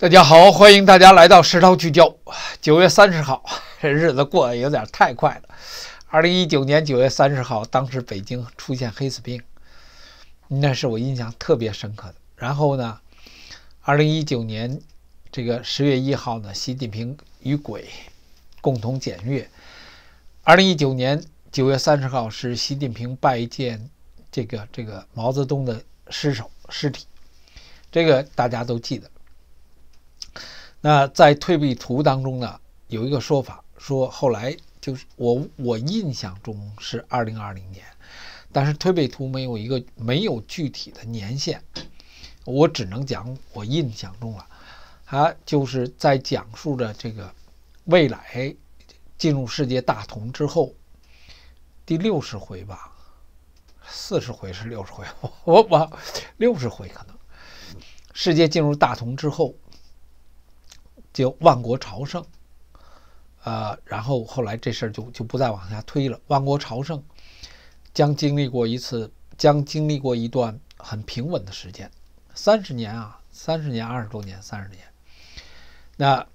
大家好，欢迎大家来到石涛聚焦。九月三十号，这日子过得有点太快了。二零一九年九月三十号，当时北京出现黑死病，那是我印象特别深刻的。然后呢，二零一九年这个十月一号呢，习近平与鬼共同检阅。二零一九年九月三十号是习近平拜见这个这个毛泽东的尸首尸体，这个大家都记得。那在退避图当中呢，有一个说法，说后来就是我我印象中是二零二零年，但是退位图没有一个没有具体的年限，我只能讲我印象中了，啊，就是在讲述着这个未来进入世界大同之后第六十回吧，四十回是六十回，我我六十回可能世界进入大同之后。就万国朝圣，呃，然后后来这事儿就就不再往下推了。万国朝圣将经历过一次，将经历过一段很平稳的时间，三十年啊，三十年，二十多年，三十年。那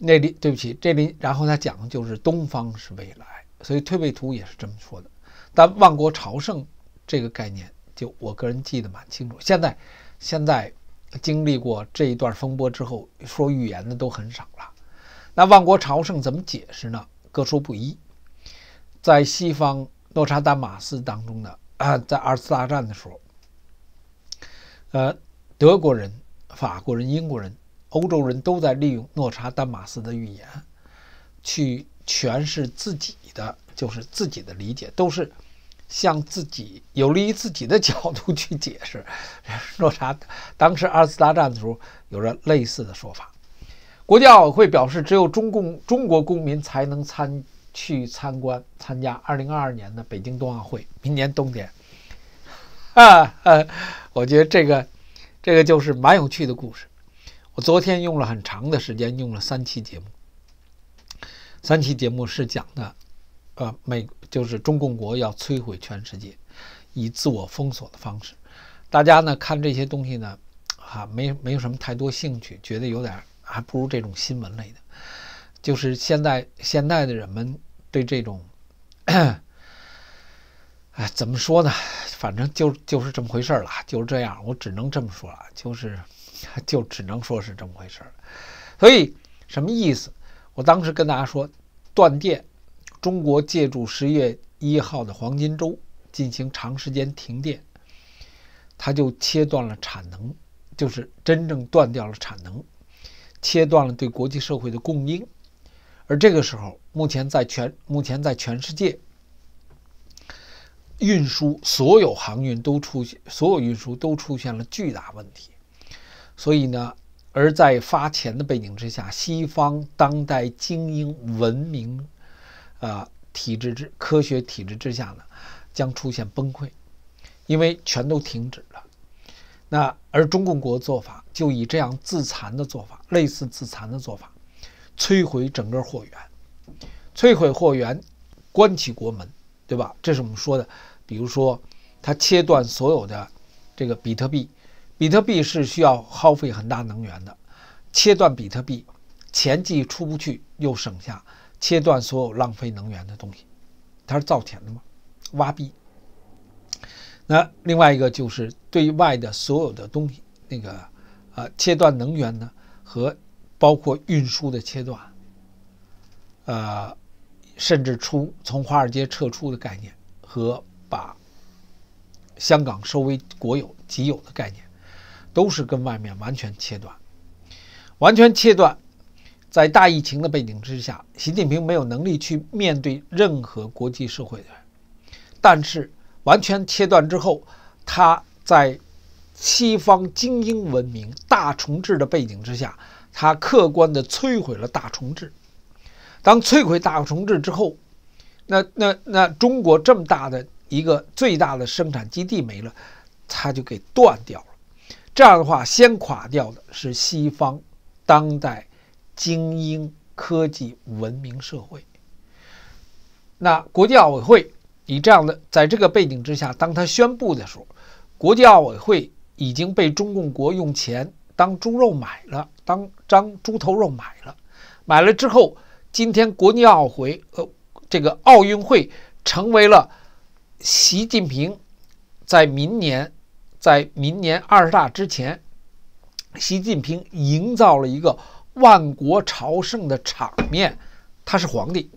那里对不起，这里然后他讲的就是东方是未来，所以退位图也是这么说的。但万国朝圣这个概念，就我个人记得蛮清楚。现在，现在。经历过这一段风波之后，说预言的都很少了。那万国朝圣怎么解释呢？各说不一。在西方诺查丹马斯当中呢，啊，在二次大战的时候，呃，德国人、法国人、英国人、欧洲人都在利用诺查丹马斯的预言，去诠释自己的，就是自己的理解，都是。向自己有利于自己的角度去解释，诺查当时二次大战的时候有着类似的说法。国际奥委会表示，只有中共中国公民才能参去参观参加二零二二年的北京冬奥会，明年冬天。啊，我觉得这个这个就是蛮有趣的故事。我昨天用了很长的时间，用了三期节目，三期节目是讲的。呃，美就是中共国要摧毁全世界，以自我封锁的方式。大家呢看这些东西呢，啊，没没有什么太多兴趣，觉得有点还不如这种新闻类的。就是现在现在的人们对这种，哎，怎么说呢？反正就就是这么回事了，就是这样，我只能这么说了，就是 就只能说是这么回事了。所以什么意思？我当时跟大家说，断电。中国借助十月一号的黄金周进行长时间停电，它就切断了产能，就是真正断掉了产能，切断了对国际社会的供应。而这个时候，目前在全目前在全世界，运输所有航运都出现，所有运输都出现了巨大问题。所以呢，而在发钱的背景之下，西方当代精英文明。啊，体制之科学体制之下呢，将出现崩溃，因为全都停止了。那而中共国做法就以这样自残的做法，类似自残的做法，摧毁整个货源，摧毁货源，关起国门，对吧？这是我们说的。比如说，它切断所有的这个比特币，比特币是需要耗费很大能源的，切断比特币，钱既出不去，又省下。切断所有浪费能源的东西，它是造钱的吗？挖币。那另外一个就是对外的所有的东西，那个呃，切断能源呢，和包括运输的切断，呃，甚至出从华尔街撤出的概念和把香港收为国有己有的概念，都是跟外面完全切断，完全切断。在大疫情的背景之下，习近平没有能力去面对任何国际社会的。但是完全切断之后，他在西方精英文明大重置的背景之下，他客观的摧毁了大重置。当摧毁大重置之后，那那那中国这么大的一个最大的生产基地没了，他就给断掉了。这样的话，先垮掉的是西方当代。精英科技文明社会，那国际奥委会以这样的，在这个背景之下，当他宣布的时候，国际奥委会已经被中共国用钱当猪肉买了，当当猪头肉买了，买了之后，今天国际奥会呃这个奥运会成为了习近平在明年在明年二十大之前，习近平营造了一个万国朝圣的场面，他是皇帝，